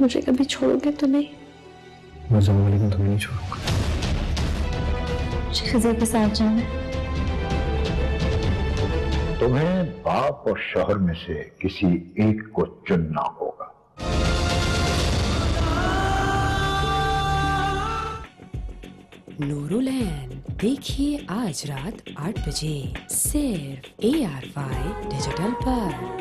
मुझे कभी छोड़ोगे तो नहीं। मैं जाऊँगा लेकिन तुम्हें नहीं छोड़ूँगा। मुझे खिजर के साथ जाना तुम्हें बाप और शहर में से किसी एक को चुनना होगा। नूरुलैंड देखिए आज रात आठ बजे सिर्फ़ ए आर वाई डिजिटल पर।